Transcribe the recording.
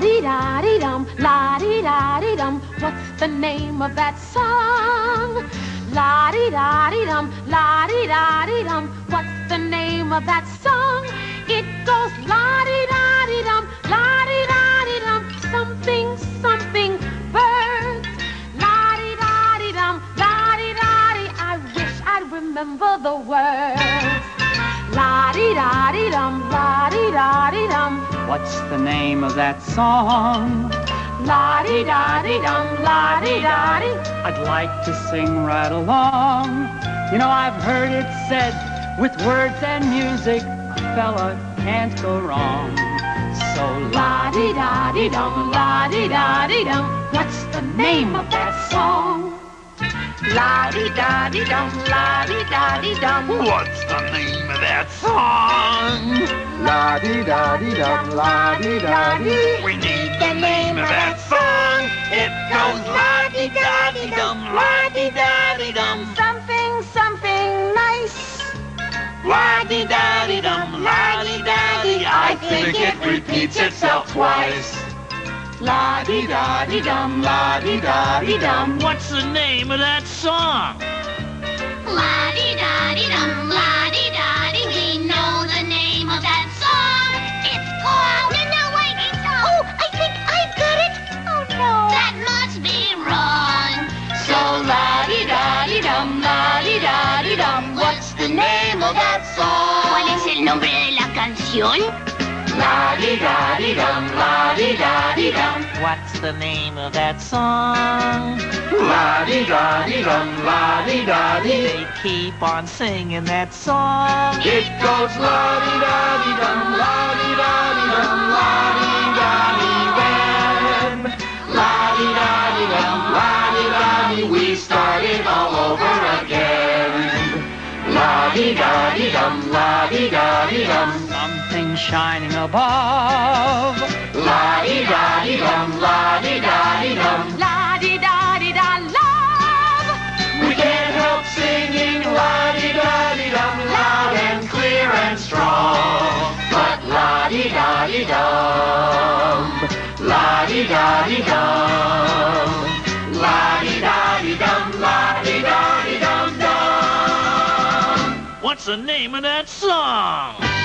La di da di dum, la di da di dum. What's the name of that song? La di da di dum, la di da di dum. What's the name of that song? It goes la di da di dum, la di da di dum. Something, something, birds. La di da di dum, la di da di. I wish I'd remember the words. What's the name of that song? La di da di dum, la di da di. I'd like to sing right along. You know, I've heard it said with words and music, a fella can't go wrong. So La di da di dum, la di da di dum. What's the name of that song? La di da di dum, la di da di dum. What's the name of that song? La di da di dum, la di da di. We need the name of that song. It goes la di da di dum, la di da di dum, Something, something nice. la di da di dum, la di da di. I think it repeats itself twice. La di da di dum, la di da di dum. What's the name of that song? La di da di dum, nombre de la canción? La di da di dum, la di da di dum. what's the name of that song? La di da di dum, la di da di. They keep on singing that song. It goes la di da di dum, la di da di dum, la di da di when. La di da di dum, la di da di. We start it all over dum, la di da di dum. Something shining above. La di da di dum, la di da di dum. La di da di da love. We can't help singing la di da di dum loud and clear and strong. But la di da di dum, la di da di dum, What's the name of that song?